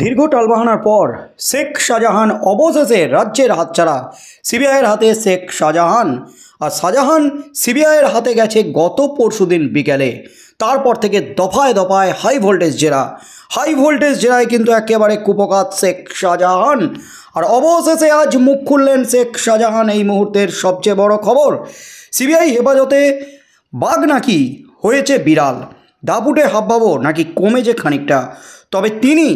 দীর্ঘ টালবাহানার পর শেখ শাহজাহান অবশেষে রাজ্যের হাতছাড়া সিবিআইয়ের হাতে শেখ শাহজাহান। আর শাহজাহান সিবিআইয়ের হাতে গেছে গত পরশুদিন বিকেলে। তারপর থেকে দফায় দফায় হাই ভোল্টেজ জেরা। হাই ভোল্টেজ জেরায় কিন্তু একেবারে কুপকাত শেখ শাহজাহান। আর অবশেষে আজ মুখ খুললেন শেখ শাহজাহান এই মুহূর্তের সবচেয়ে বড় খবর। সিবিআই হেফাজতে বাঘ নাকি হয়েছে বিড়াল? দাপুটে হাবভাবও নাকি কমেছে খানিকটা? তবে তিনি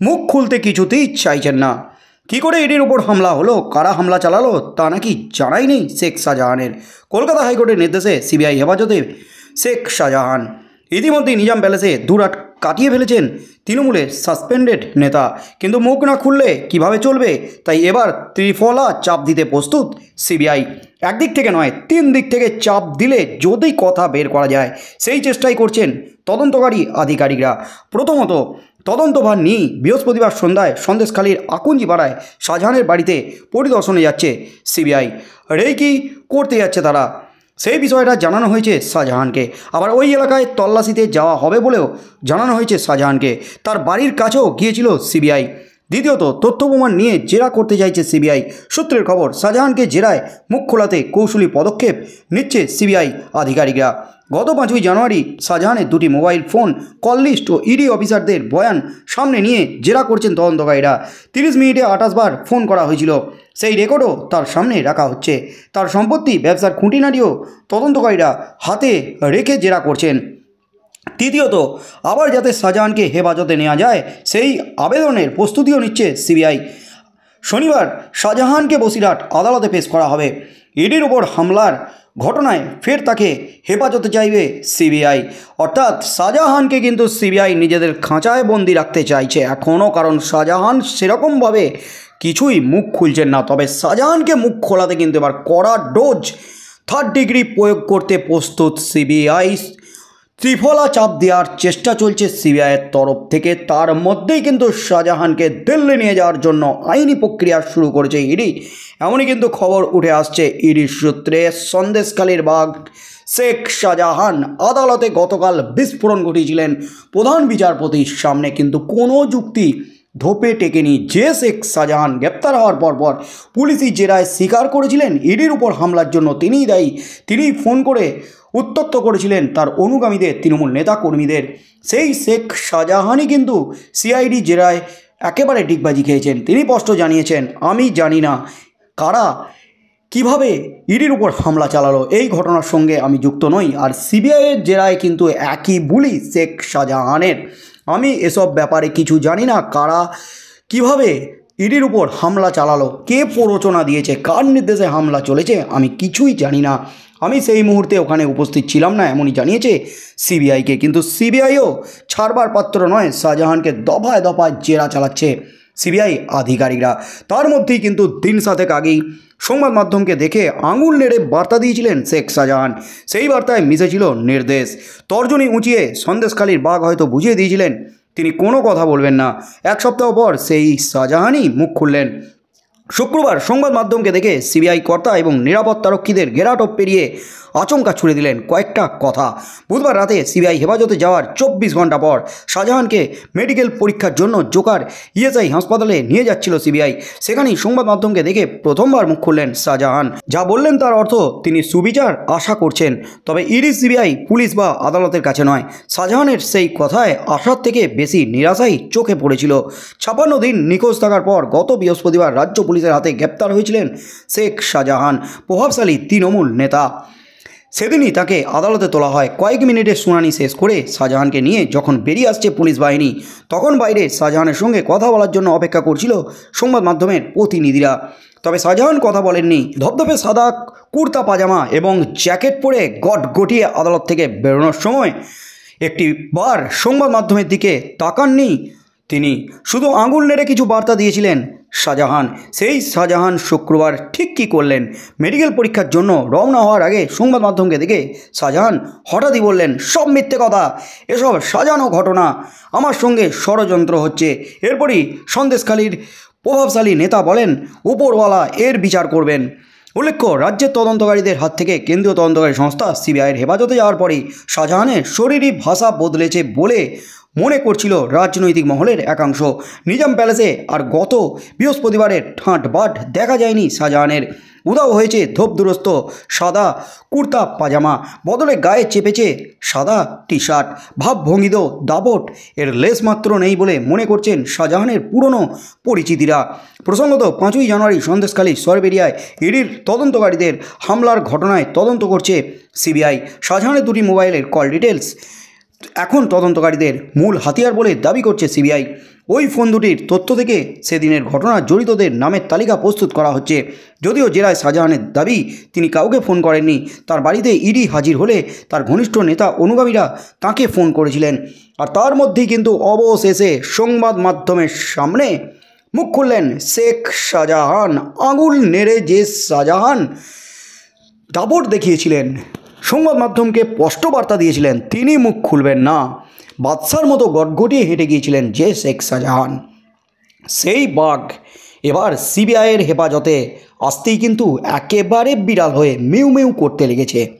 মুখ খুলতে কিছুতেই চাইছেন না। কী করে এটির উপর হামলা হলো? কারা হামলা চালালো? তা নাকি জানাই নেই শেখ শাহজাহানের। কলকাতা হাইকোর্টের নির্দেশে সিবিআই হেফাজতে শেখ শাহজাহান। ইতিমধ্যেই নিজাম প্যালেসে দুরাট কাটিয়ে ফেলেছেন তৃণমূলের সাসপেন্ডেড নেতা। কিন্তু মুখ না খুললে কীভাবে চলবে? তাই এবার ত্রিফলা চাপ দিতে প্রস্তুত সিবিআই। একদিক থেকে নয়, তিন দিক থেকে চাপ দিলে যদি কথা বের করা যায়, সেই চেষ্টাই করছেন তদন্তকারী আধিকারিকরা। প্রথমত, তদন্তভার নিয়েই বৃহস্পতিবার সন্ধ্যায় সন্দেশখালীর আকুঞ্জিপাড়ায় শাহজাহানের বাড়িতে পরিদর্শনে যাচ্ছে সিবিআই। রেকি করতে যাচ্ছে তারা। সেই বিষয়টা জানানো হয়েছে শাহজাহানকে। আবার ওই এলাকায় তল্লাশিতে যাওয়া হবে বলেও জানানো হয়েছে শাহজাহানকে। তার বাড়ির কাছেও গিয়েছিল সিবিআই। দ্বিতীয়ত, তথ্য প্রমাণ নিয়ে জেরা করতে চাইছে সিবিআই। সূত্রের খবর, শাহজাহানকে জেরায় মুখ খোলাতে কৌশলী পদক্ষেপ নিচ্ছে সিবিআই আধিকারিকরা। গত পাঁচই জানুয়ারি, শাহজাহানের দুটি মোবাইল ফোন, কল লিস্ট ও ইডি অফিসারদের বয়ান সামনে নিয়ে জেরা করছেন তদন্তকারীরা। তিরিশ মিনিটে আঠাশ বার ফোন করা হয়েছিল। সেই রেকর্ডও তার সামনে রাখা হচ্ছে। তার সম্পত্তি, ব্যবসার খুঁটিনাটিও তদন্তকারীরা হাতে রেখে জেরা করছেন। তৃতীয়ত, আবার যাতে শাহজাহানকে হেফাজতে নেওয়া যায়, সেই আবেদনের প্রস্তুতিও নিচ্ছে সিবিআই। শনিবার শাহজাহানকে বসিরহাট আদালতে পেশ করা হবে। ইডির ওপর হামলার ঘটনায় ফের তাকে হেফাজতে চাইবে সিবিআই। অর্থাৎ শাহজাহানকে কিন্তু সিবিআই নিজেদের খাঁচায় বন্দি রাখতে চাইছে। এখনও কারণ শাহজাহান সেরকমভাবে কিছুই মুখ খুলছেন না। তবে শাহজাহানকে মুখ খোলাতে কিন্তু এবার কড়া ডোজ থার্ড ডিগ্রি প্রয়োগ করতে প্রস্তুত সিবিআই। ত্রিফলা চাপ দেওয়ার চেষ্টা চলছে সিবিআইয়ের তরফ থেকে। তার মধ্যেই কিন্তু শাহজাহানকে দিল্লি নিয়ে যাওয়ার জন্য আইনি প্রক্রিয়া শুরু করেছে ইডি। এমনই কিন্তু খবর উঠে আসছে ইডির সূত্রে। সন্দেশকালীর বাঘ শেখ শাহজাহান আদালতে গতকাল বিস্ফোরণ ঘটিয়েছিলেন। প্রধান বিচারপতির সামনে কিন্তু কোনো যুক্তি ধোপে টেকেনি যে শেখ শাহজাহান গ্রেপ্তার হওয়ার পর পর পুলিশি জেরায় স্বীকার করেছিলেন। ইডির উপর হামলার জন্য তিনিই দায়ী। তিনিই ফোন করে উত্তক্ত করেছিলেন তার অনুগামীদের, তৃণমূল নেতা কর্মীদের সেই শেখ শাহজাহানই কিন্তু সিআইডি জেরায় একেবারে ডিগবাজি খেয়েছেন। তিনি স্পষ্ট জানিয়েছেন, আমি জানি না কারা কীভাবে ইডির উপর হামলা চালালো। এই ঘটনার সঙ্গে আমি যুক্ত নই। আর সিবিআইয়ের জেরায় কিন্তু একই বুলি শেখ শাহজাহানের। আমি এসব ব্যাপারে কিছু জানি না। কারা কীভাবে ইডির উপর হামলা চালালো? কে প্ররোচনা দিয়েছে? কার নির্দেশে হামলা চলেছে? আমি কিছুই জানি না। আমি সেই মুহূর্তে ওখানে উপস্থিত ছিলাম না, এমনই জানিয়েছে সিবিআইকে কিন্তু সিবিআইও ছাড়বার পাত্র নয়, শাহজাহানকে দফায় দফায় জেরা চালাচ্ছে সিবিআই আধিকারিকরা। তার মধ্যেই কিন্তু দিন সাতেক আগেই সংবাদ মাধ্যমকে দেখে আঙুল নেড়ে বার্তা দিয়েছিলেন শেখ শাহজাহান। সেই বার্তায় মিশেছিল নির্দেশ। তর্জনী উঁচিয়ে সন্দেশখালীর বাঘ হয়তো বুঝিয়ে দিয়েছিলেন। তিনি কোনো কথা বলবেন না। এক সপ্তাহ পর সেই শাহজাহানই মুখ খুললেন। শুক্রবার সংবাদ মাধ্যমকে দেখে সিবিআই কর্তা এবং নিরাপত্তারক্ষীদের ঘেরাটপ পেরিয়ে আচমকা ছুড়ে দিলেন কয়েকটা কথা। বুধবার রাতে সিবিআই হেফাজতে যাওয়ার চব্বিশ ঘণ্টা পর শাহজাহানকে মেডিকেল পরীক্ষার জন্য জোকার ইএসআই হাসপাতালে নিয়ে যাচ্ছিল সিবিআই। সেখানেই সংবাদ মাধ্যমকে দেখে প্রথমবার মুখ খুললেন শাহজাহান। যা বললেন তার অর্থ তিনি সুবিচার আশা করছেন, তবে ইডি, সিবিআই, পুলিশ বা আদালতের কাছে নয়। শাহজাহানের সেই কথায় আশার থেকে বেশি নিরাশাই চোখে পড়েছিল। ছাপান্ন দিন নিখোঁজ থাকার পর গত বৃহস্পতিবার রাজ্য পুলিশের হাতে গ্রেপ্তার হয়েছিলেন শেখ শাহজাহান, প্রভাবশালী তৃণমূল নেতা। সেদিনই তাকে আদালতে তোলা হয়। কয়েক মিনিটের শুনানি শেষ করে শাহজাহানকে নিয়ে যখন বেরিয়ে আসছে পুলিশ বাহিনী, তখন বাইরে শাহজাহানের সঙ্গে কথা বলার জন্য অপেক্ষা করছিল সংবাদ মাধ্যমের প্রতিনিধিরা। তবে শাহজাহান কথা বলেননি। ধপধপে সাদা কুর্তা, পাজামা এবং জ্যাকেট পরে গট গটিয়ে আদালত থেকে বেরোনোর সময় একটি বার সংবাদ মাধ্যমের দিকে তাকাননি তিনি। শুধু আঙুল নেড়ে কিছু বার্তা দিয়েছিলেন। শাহজাহান। সেই শাহজাহান শুক্রবার ঠিক কী করলেন? মেডিকেল পরীক্ষার জন্য রওনা হওয়ার আগে সংবাদ মাধ্যমকে দেখে শাহজাহান হঠাৎই বললেন, সব মিথ্যে কথা। এসব সাজানো ঘটনা। আমার সঙ্গে ষড়যন্ত্র হচ্ছে। এরপরই সন্দেশখালীর প্রভাবশালী নেতা বলেন, উপরওয়ালা এর বিচার করবেন। উল্লেখ্য, রাজ্যের তদন্তকারীদের হাত থেকে কেন্দ্রীয় তদন্তকারী সংস্থা সিবিআইয়ের হেফাজতে যাওয়ার পরই শাহজাহানের শরীরী ভাষা বদলেছে বলে মনে করছিল রাজনৈতিক মহলের একাংশ। নিজাম প্যালেসে আর গত বৃহস্পতিবারের ঠাঁট বাট দেখা যায়নি শাহজাহানের। উদাও হয়েছে ধোপদুরস্ত সাদা কুর্তা, পাজামা। বদলে গায়ে চেপেছে সাদা টি শার্ট ভাবভঙ্গিত দাপট এর লেস মাত্র নেই বলে মনে করছেন শাহজাহানের পুরনো পরিচিতিরা। প্রসঙ্গত, পাঁচই জানুয়ারি সন্দেশখালী সরবেরিয়ায় ইডির তদন্তকারীদের হামলার ঘটনায় তদন্ত করছে সিবিআই। শাহজাহানের দুটি মোবাইলের কল ডিটেলস এখন তদন্তকারীদের মূল হাতিয়ার বলে দাবি করছে সিবিআই। ওই ফোন দুটির তথ্য থেকে সেদিনের ঘটনা জড়িতদের নামের তালিকা প্রস্তুত করা হচ্ছে। যদিও জেলায় শাহজাহানের দাবি, তিনি কাউকে ফোন করেননি। তার বাড়িতে ইডি হাজির হলে তার ঘনিষ্ঠ নেতা অনুগামীরা তাকে ফোন করেছিলেন। আর তার মধ্যেই কিন্তু অবশেষে সংবাদ মাধ্যমের সামনে মুখ খুললেন শেখ শাহজাহান। আঙুল নেড়ে যে শাহজাহান দাপট দেখিয়েছিলেন। সংবাদ মাধ্যমকে স্পষ্ট বার্তা দিয়েছিলেন, তিনি মুখ খুলবেন না। বাদশার মতো গটগটিয়ে হেঁটে গিয়েছিলেন যে শেখ শাহজাহান। সেই বাঘ এবার সিবিআইয়ের হেফাজতে, আসতেই কিন্তু একেবারে বিড়াল হয়ে মেউ মেউ করতে লেগেছে।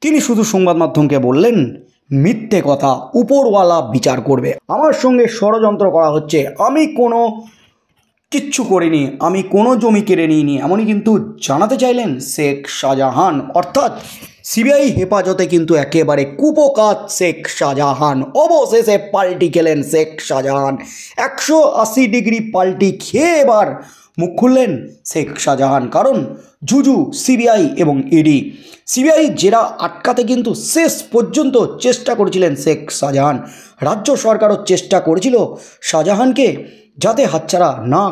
তিনি শুধু সংবাদ মাধ্যমকে বললেন, মিথ্যে কথা, উপরওয়ালা বিচার করবে। আমার সঙ্গে ষড়যন্ত্র করা হচ্ছে। আমি কোনো কিচ্ছু করিনি, আমি কোনো জমি কেড়ে নিইনি। এমনই কিন্তু জানাতে চাইলেন শেখ শাহজাহান। অর্থাৎ সিবিআই হেফাজতে কিন্তু একেবারে কুপকাত শেখ শাহজাহান। অবশেষে পাল্টি খেলেন শেখ শাহজাহান। একশো আশি ডিগ্রি পাল্টি খেয়ে এবার মুখ খুললেন শেখ শাহজাহান। কারণ জুজু, সিবিআই এবং ইডি, সিবিআই জেরা আটকাতে কিন্তু শেষ পর্যন্ত চেষ্টা করেছিলেন শেখ শাহজাহান। রাজ্য সরকারও চেষ্টা করেছিল শাহজাহানকে যাতে হাতছাড়া না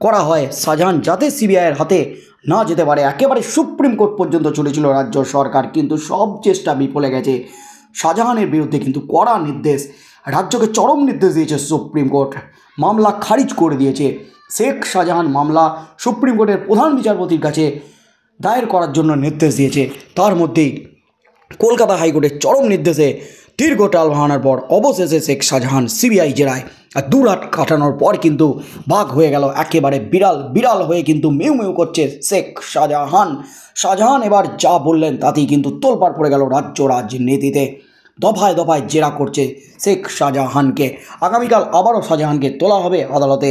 করা হয়, শাহজাহান যাতে সিবিআইয়ের হাতে না যেতে পারে, একেবারে সুপ্রিম কোর্ট পর্যন্ত চলেছিল রাজ্য সরকার, কিন্তু সব চেষ্টা বিফলে গেছে। শাহজাহানের বিরুদ্ধে কিন্তু কড়া নির্দেশ, রাজ্যকে চরম নির্দেশ দিয়েছে সুপ্রিম কোর্ট, মামলা খারিজ করে দিয়েছে। শেখ শাহজাহান মামলা সুপ্রিম কোর্টের প্রধান বিচারপতির কাছে দায়ের করার জন্য নির্দেশ দিয়েছে। তার মধ্যেই কলকাতা হাইকোর্টের চরম নির্দেশে দীর্ঘ টাল ভাঙানোর পর অবশেষে শেখ শাহজাহান সিবিআই জেরায়। আর দু রাত কাটানোর পর কিন্তু বাঘ হয়ে গেল একেবারে বিড়াল বিড়াল হয়ে কিন্তু মেউ মেউ করছে শেখ শাহজাহান। শাহজাহান এবার যা বললেন তাতেই কিন্তু তোলপাড় পড়ে গেল রাজ্য রাজনীতিতে। দফায় দফায় জেরা করছে শেখ শাহজাহানকে। আগামীকাল আবারও শাহজাহানকে তোলা হবে আদালতে।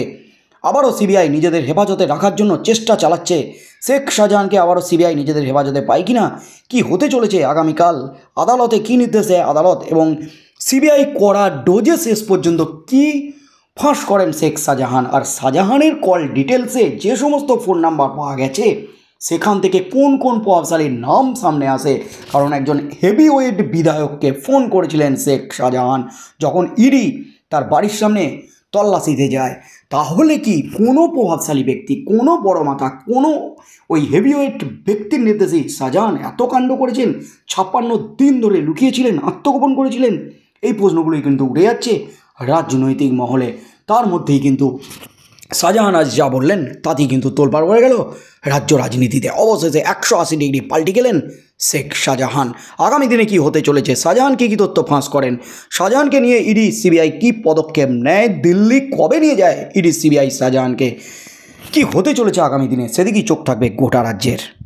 আবারও সিবিআই নিজেদের হেফাজতে রাখার জন্য চেষ্টা চালাচ্ছে। শেখ শাহজাহানকে আবারও সিবিআই নিজেদের হেফাজতে পায় কিনা? কি হতে চলেছে আগামীকাল? আদালতে কী নির্দেশ দেয় আদালত? এবং সিবিআই করা ডোজে শেষ পর্যন্ত কি ফাঁস করেন শেখ শাহজাহান? আর শাহজাহানের কল ডিটেলসে যে সমস্ত ফোন নাম্বার পাওয়া গেছে, সেখান থেকে কোন কোন প্রভাবশালীর নাম সামনে আসে? কারণ একজন হেভিওয়েট বিধায়ককে ফোন করেছিলেন শেখ শাহজাহান যখন ইডি তার বাড়ির সামনে তল্লাশিতে যায়। তাহলে কি কোনো প্রভাবশালী ব্যক্তি, কোনো বড় মাথা, কোনো ওই হেভিওয়েট ব্যক্তির নির্দেশেই শাহজাহান এত কাণ্ড করেছেন, ছাপ্পান্ন দিন ধরে লুকিয়েছিলেন, আত্মগোপন করেছিলেন? এই প্রশ্নগুলোই কিন্তু উঠে যাচ্ছে রাজনৈতিক মহলে। তার মধ্যেই কিন্তু শাহজাহান আজ যা বললেন, তাতেই কিন্তু তোলপাড় পড়ে গেল। রাজ্য রাজনীতিতে অবশেষে একশো আশি ডিগ্রি পাল্টি গেলেন শেখ শাহজাহান। আগামী দিনে কি হতে চলেছে? শাহজাহানকে কি তথ্য ফাঁস করেন? শাহজাহানকে নিয়ে ইডি, সিবিআই কি পদক্ষেপ নেয়? দিল্লি কবে নিয়ে যায় ইডি, সিবিআই শাহজাহানকে? কি হতে চলেছে আগামী দিনে? সেদিকেই চোখ থাকবে গোটা রাজ্যের।